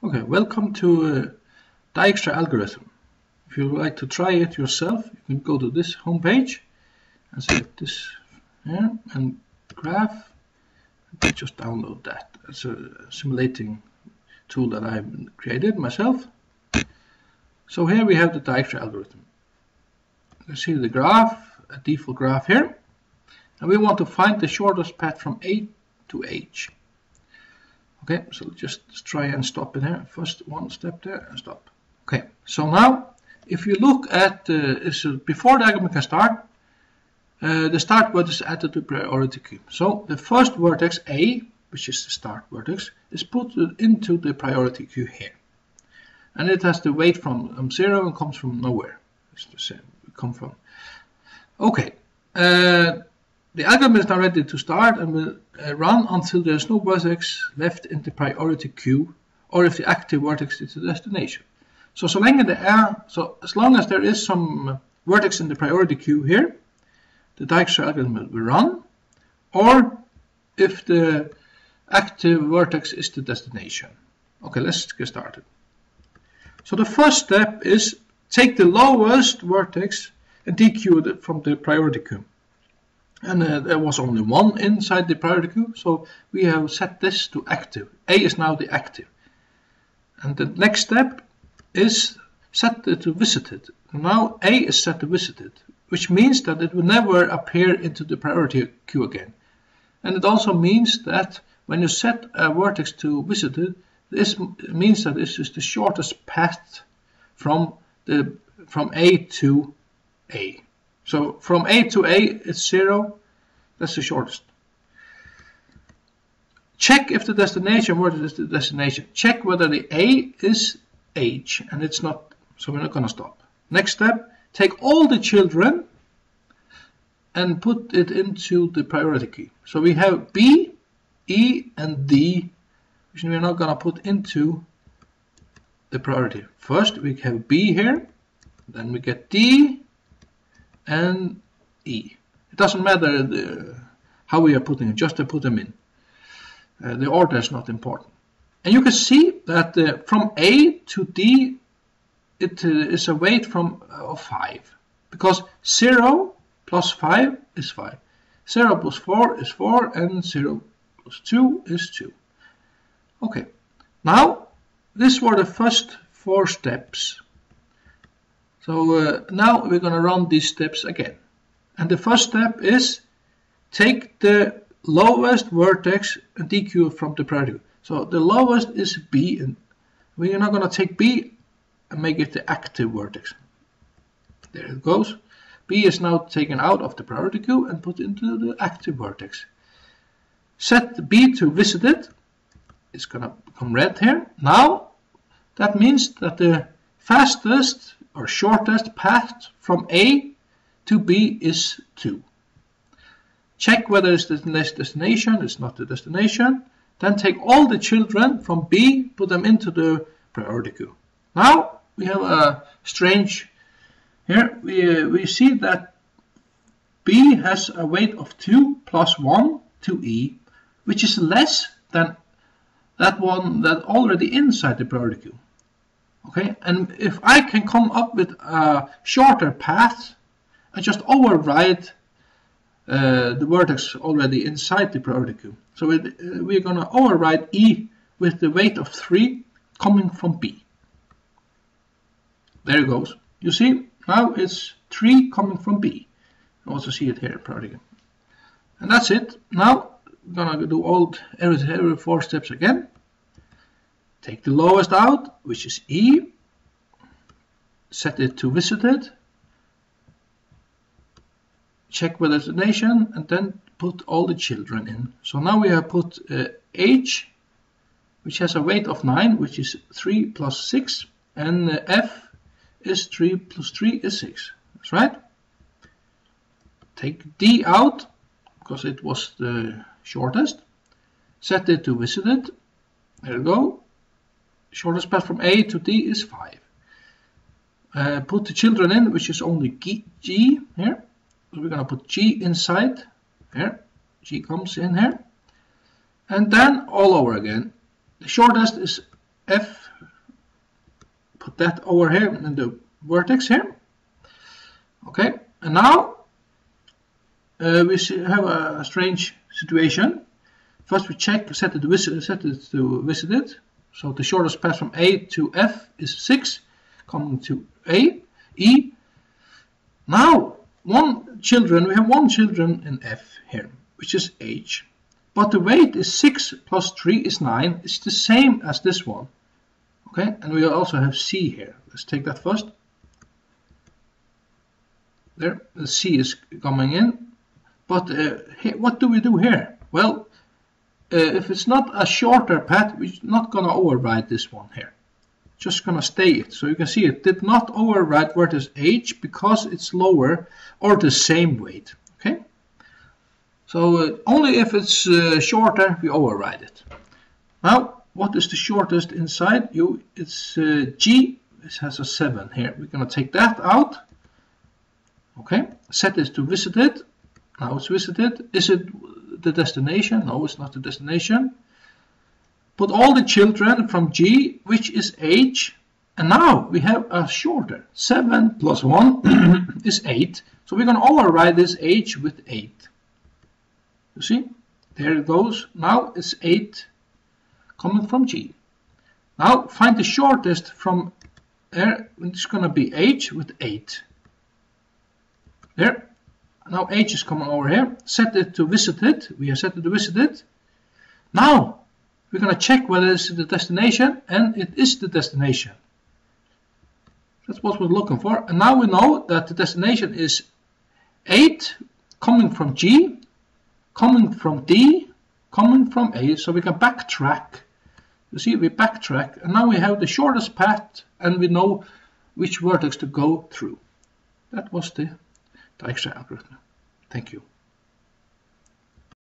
Okay, welcome to uh, Dijkstra algorithm. If you would like to try it yourself, you can go to this homepage and select this here and graph. And just download that. It's a simulating tool that I created myself. So here we have the Dijkstra algorithm. You see the graph, a default graph here. And we want to find the shortest path from A to H. Okay, so just try and stop it here. First one step there and stop. Okay, so now if you look at uh, so before the argument can start, uh, the start vertex is added to priority queue. So the first vertex A, which is the start vertex, is put into the priority queue here. And it has the weight from um, zero and comes from nowhere. It's the same, we come from. Okay, uh, the algorithm is now ready to start and will uh, run until there is no vertex left in the priority queue or if the active vertex is the destination. So, so, so as long as there is some vertex in the priority queue here, the Dijkstra algorithm will run, or if the active vertex is the destination. Okay, let's get started. So the first step is take the lowest vertex and dequeue it from the priority queue and uh, there was only one inside the priority queue so we have set this to active. A is now the active. And the next step is set it to visited. Now a is set to visited which means that it will never appear into the priority queue again. And it also means that when you set a vertex to visited this means that this is the shortest path from the from a to a so from A to A, it's 0. That's the shortest. Check if the destination, where is the destination? Check whether the A is H, and it's not, so we're not going to stop. Next step, take all the children and put it into the priority queue. So we have B, E, and D, which we're not going to put into the priority. First, we have B here, then we get D, and E. It doesn't matter the, how we are putting it, just to put them in. Uh, the order is not important. And you can see that uh, from A to D it uh, is a weight from uh, 5 because 0 plus 5 is 5. 0 plus 4 is 4 and 0 plus 2 is 2. Okay, now these were the first four steps so uh, now we're going to run these steps again. And the first step is take the lowest vertex and dequeue from the priority. So the lowest is B and we are not going to take B and make it the active vertex. There it goes. B is now taken out of the priority queue and put into the active vertex. Set B to visited. It's going to become red here. Now that means that the fastest or shortest path from A to B is 2. Check whether it's the next destination, it's not the destination. Then take all the children from B, put them into the priority queue. Now we have a strange, here we, uh, we see that B has a weight of 2 plus 1 to E, which is less than that one that already inside the priority queue. Okay, and if I can come up with a shorter path, I just override uh, the vertex already inside the priority queue. So it, uh, we're going to override E with the weight of 3 coming from B. There it goes. You see, now it's 3 coming from B. You also see it here priority queue. And that's it. Now, we're going to do all every four steps again. Take the lowest out, which is E, set it to visited, check a nation, and then put all the children in. So now we have put uh, H, which has a weight of 9, which is 3 plus 6, and uh, F is 3 plus 3 is 6. That's right. Take D out, because it was the shortest. Set it to visited. There we go shortest path from A to D is 5. Uh, put the children in, which is only G, G here. So we're going to put G inside here. G comes in here. And then all over again. The shortest is F, put that over here in the vertex here. Okay, and now uh, we have a strange situation. First we check, set it, set it to visited. So the shortest path from A to F is 6, coming to A, E. Now, one children, we have one children in F here, which is H. But the weight is 6 plus 3 is 9. It's the same as this one. Okay, and we also have C here. Let's take that first. There, the C is coming in. But uh, what do we do here? Well, if it's not a shorter path, we're not going to override this one here. Just going to stay it. So you can see it did not override vertex H because it's lower or the same weight. Okay. So uh, only if it's uh, shorter, we override it. Now, what is the shortest inside? You, it's uh, G. This has a 7 here. We're going to take that out. Okay. Set this to visited. Now it's visited. Is it the destination. No, it's not the destination. Put all the children from G, which is H, and now we have a shorter. 7 plus 1 is 8. So we're going to override this H with 8. You see? There it goes. Now it's 8 coming from G. Now find the shortest from there. It's going to be H with 8. There. Now H is coming over here. Set it to visited. We have set it to visited. Now we're going to check whether it's the destination and it is the destination. That's what we're looking for. And now we know that the destination is 8 coming from G, coming from D, coming from A. So we can backtrack. You see, we backtrack and now we have the shortest path and we know which vertex to go through. That was the Dijkstra algorithm. Thank you.